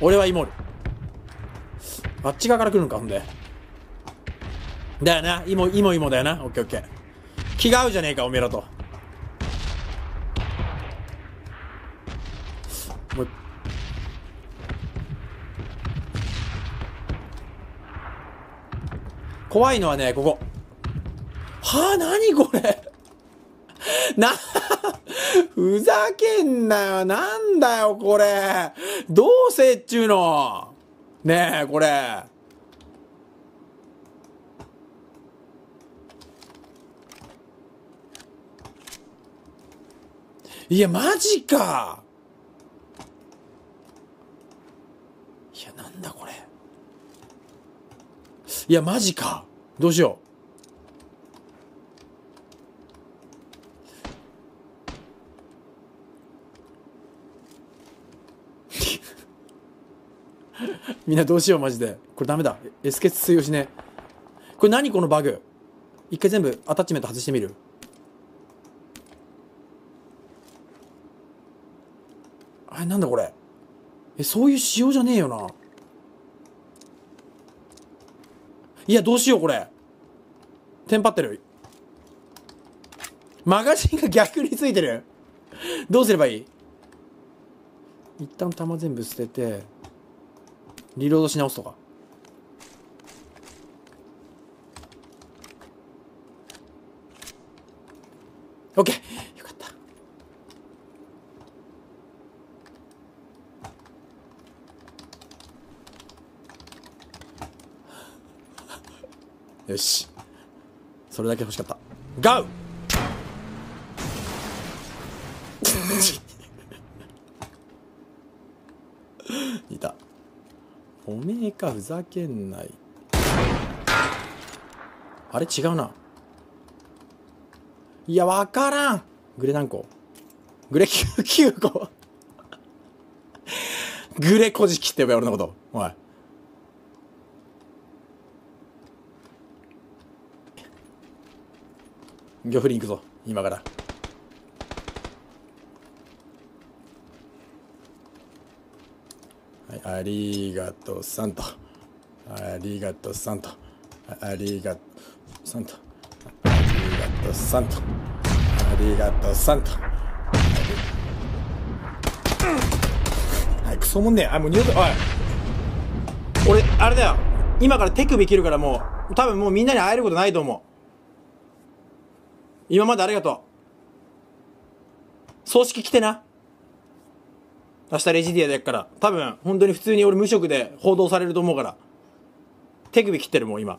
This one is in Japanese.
俺はイモるあっち側から来るのかほんで。だよな。イモイモイモだよな。オッケーオッケー。気が合うじゃねえかおめえらと。もう。怖いのはねここ。はあ何これ。な、ふざけんなよ。なんだよ、これ。どうせっちゅうの。ねえ、これ。いや、マジか。いや、なんだこれ。いや、マジか。どうしよう。みんなどうしようマジで。これダメだ。S ケツ通用しねこれ何このバグ？一回全部アタッチメント外してみる？あれなんだこれ？えそういう仕様じゃねえよな。いやどうしようこれ。テンパってる。マガジンが逆についてる。どうすればいい？一旦弾全部捨てて。リロードし直すとか。オッケーよかった。よし。それだけ欲しかった。ガウいた。おめえかふざけんないあれ？違うな。いやわからん。グレ何個グレ 9, 9個グレこじきって呼べ俺のこと。おい。魚振りに行くぞ今から。はい、ありがとうさんと。ありがとうさんと。ありがとうさんと。ありがとうさんと。ありがとうさんと。はい、クソもんねあ、もう二度と、おい。俺、あれだよ。今から手首切るからもう、多分もうみんなに会えることないと思う。今までありがとう。葬式来てな。明日レジディアでやっから多分本当に普通に俺無職で報道されると思うから手首切ってるもん今。